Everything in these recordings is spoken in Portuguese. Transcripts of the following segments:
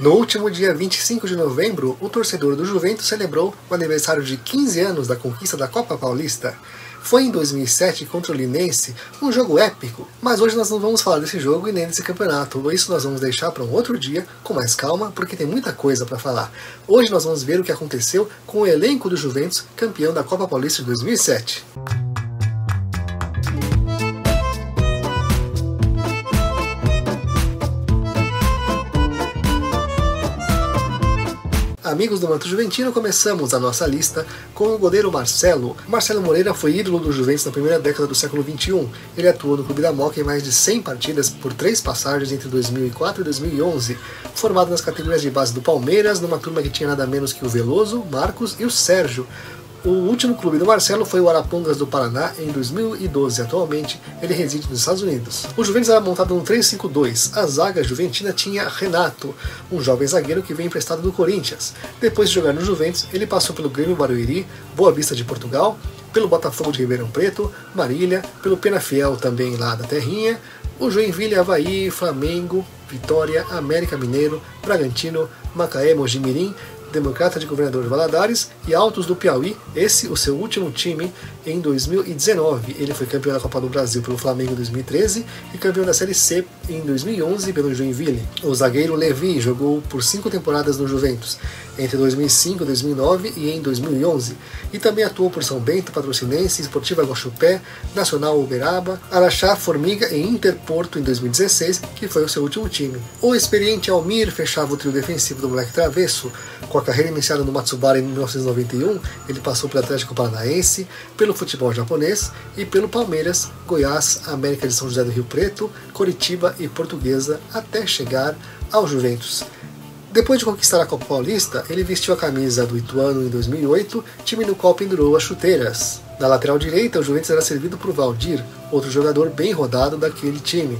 No último dia 25 de novembro, o torcedor do Juventus celebrou o aniversário de 15 anos da conquista da Copa Paulista. Foi em 2007 contra o Linense, um jogo épico, mas hoje nós não vamos falar desse jogo e nem desse campeonato. Isso nós vamos deixar para um outro dia, com mais calma, porque tem muita coisa para falar. Hoje nós vamos ver o que aconteceu com o elenco do Juventus, campeão da Copa Paulista de 2007. Amigos do Manto Juventino, começamos a nossa lista com o goleiro Marcelo. Marcelo Moreira foi ídolo do Juventus na primeira década do século XXI. Ele atuou no Clube da Moca em mais de 100 partidas por três passagens entre 2004 e 2011. Formado nas categorias de base do Palmeiras, numa turma que tinha nada menos que o Veloso, Marcos e o Sérgio. O último clube do Marcelo foi o Arapongas do Paraná em 2012. Atualmente, ele reside nos Estados Unidos. O Juventus era montado no 3-5-2. A zaga juventina tinha Renato, um jovem zagueiro que veio emprestado do Corinthians. Depois de jogar no Juventus, ele passou pelo Grêmio Barueri, Boa Vista de Portugal, pelo Botafogo de Ribeirão Preto, Marília, pelo Penafiel também lá da Terrinha, o Joinville, Havaí, Flamengo, Vitória, América Mineiro, Bragantino, Macaé, Mojimirim Democrata de Governador de Valadares e Altos do Piauí, esse o seu último time em 2019. Ele foi campeão da Copa do Brasil pelo Flamengo em 2013 e campeão da Série C em 2011 pelo Joinville. O zagueiro Levi jogou por cinco temporadas no Juventus, entre 2005 e 2009 e em 2011, e também atuou por São Bento, Patrocinense, Esportiva Guaxupé, Nacional Uberaba, Araxá, Formiga e Interporto em 2016, que foi o seu último time. O experiente Almir fechava o trio defensivo do moleque travesso, com a carreira iniciada no Matsubara em 1991, ele passou pelo Atlético Paranaense, pelo futebol japonês e pelo Palmeiras, Goiás, América de São José do Rio Preto, Coritiba e Portuguesa, até chegar ao Juventus. Depois de conquistar a Copa Paulista, ele vestiu a camisa do Ituano em 2008, time no qual pendurou as chuteiras. Na lateral direita, o Juventus era servido por Valdir, outro jogador bem rodado daquele time.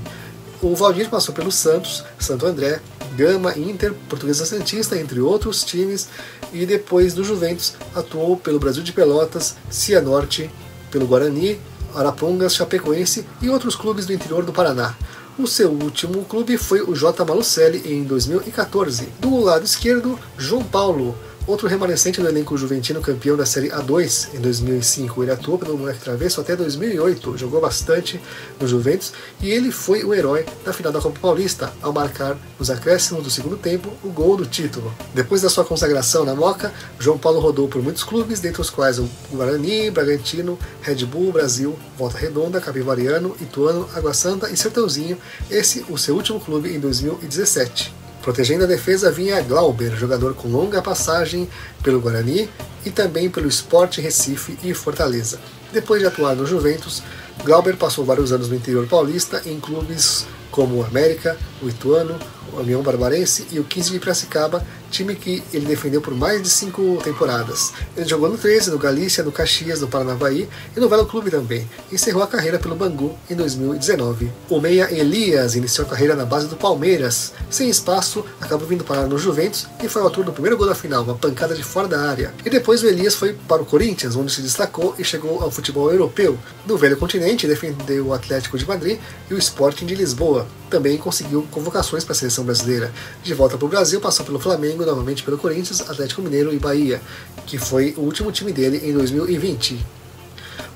O Valdir passou pelo Santos, Santo André, Gama, Inter, Portuguesa Santista, entre outros times, e depois do Juventus atuou pelo Brasil de Pelotas, Cianorte, pelo Guarani, Arapongas, Chapecoense e outros clubes do interior do Paraná. O seu último clube foi o J. Malucelli em 2014. Do lado esquerdo, João Paulo, Outro remanescente do elenco juventino campeão da Série A2 em 2005. Ele atuou pelo Moleque Travesso até 2008, jogou bastante no Juventus e ele foi o herói da final da Copa Paulista, ao marcar nos acréscimos do segundo tempo o gol do título. Depois da sua consagração na Moca, João Paulo rodou por muitos clubes, dentre os quais o Guarani, Bragantino, Red Bull, Brasil, Volta Redonda, Capivariano, Ituano, Água Santa e Sertãozinho, esse o seu último clube em 2017. Protegendo a defesa vinha Glauber, jogador com longa passagem pelo Guarani e também pelo Sport Recife e Fortaleza. Depois de atuar no Juventus, Glauber passou vários anos no interior paulista em clubes como o América, o Ituano, o União Barbarense e o 15 de Piracicaba, time que ele defendeu por mais de cinco temporadas. Ele jogou no 13, no Galícia, no Caxias, no Paranavaí e no Velo Clube também. Encerrou a carreira pelo Bangu em 2019. O meia Elias iniciou a carreira na base do Palmeiras. Sem espaço, acabou vindo parar no Juventus e foi o autor do primeiro gol da final, uma pancada de fora da área. E depois o Elias foi para o Corinthians, onde se destacou e chegou ao futebol europeu. No velho continente, defendeu o Atlético de Madrid e o Sporting de Lisboa. Também conseguiu convocações para a seleção brasileira. De volta para o Brasil, passou pelo Flamengo, novamente pelo Corinthians, Atlético Mineiro e Bahia, que foi o último time dele em 2020.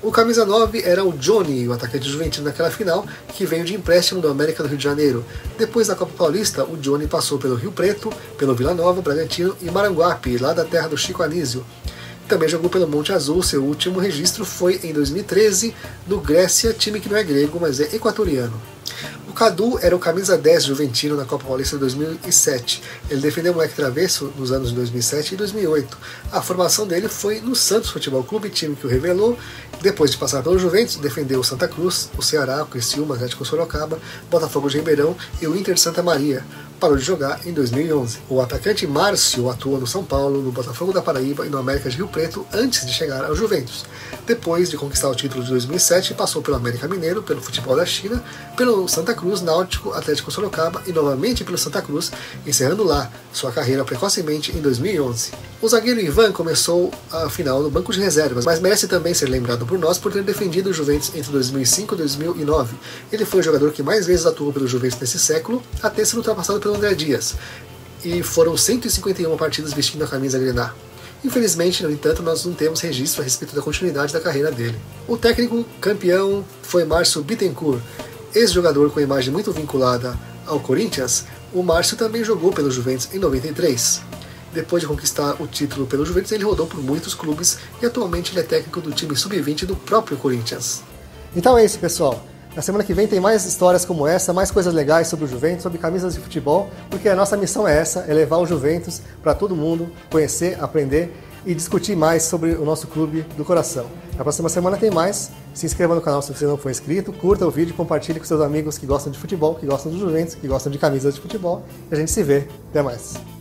O camisa 9 era o Johnny, o atacante juventino naquela final, que veio de empréstimo do América do Rio de Janeiro. Depois da Copa Paulista, o Johnny passou pelo Rio Preto, pelo Vila Nova, Bragantino e Maranguape, lá da terra do Chico Anísio. Também jogou pelo Monte Azul, seu último registro foi em 2013 no Grécia, time que não é grego, mas é equatoriano. Cadu era o camisa 10 juventino na Copa Paulista de 2007. Ele defendeu o moleque travesso nos anos de 2007 e 2008. A formação dele foi no Santos Futebol Clube, time que o revelou. Depois de passar pelo Juventus, defendeu o Santa Cruz, o Ceará, o Criciúma, o Atlético Sorocaba, Botafogo de Ribeirão e o Inter Santa Maria parou de jogar em 2011. O atacante Márcio atua no São Paulo, no Botafogo da Paraíba e no América de Rio Preto antes de chegar ao Juventus. Depois de conquistar o título de 2007, passou pelo América Mineiro, pelo futebol da China, pelo Santa Cruz, Náutico, Atlético Sorocaba e novamente pelo Santa Cruz, encerrando lá sua carreira precocemente em 2011. O zagueiro Ivan começou a final no banco de reservas, mas merece também ser lembrado por nós por ter defendido o Juventus entre 2005 e 2009. Ele foi o jogador que mais vezes atuou pelo Juventus nesse século, até ser ultrapassado pelo André Dias. e foram 151 partidas vestindo a camisa grená. Infelizmente, no entanto, nós não temos registro a respeito da continuidade da carreira dele. O técnico campeão foi Márcio Bittencourt, ex-jogador com imagem muito vinculada ao Corinthians. O Márcio também jogou pelo Juventus em 93. Depois de conquistar o título pelo Juventus, ele rodou por muitos clubes e atualmente ele é técnico do time sub-20 do próprio Corinthians. Então é isso, pessoal. Na semana que vem tem mais histórias como essa, mais coisas legais sobre o Juventus, sobre camisas de futebol, porque a nossa missão é essa, é levar o Juventus para todo mundo conhecer, aprender e discutir mais sobre o nosso clube do coração. Na próxima semana tem mais. Se inscreva no canal se você não for inscrito, curta o vídeo, compartilhe com seus amigos que gostam de futebol, que gostam do Juventus, que gostam de camisas de futebol. E a gente se vê. Até mais.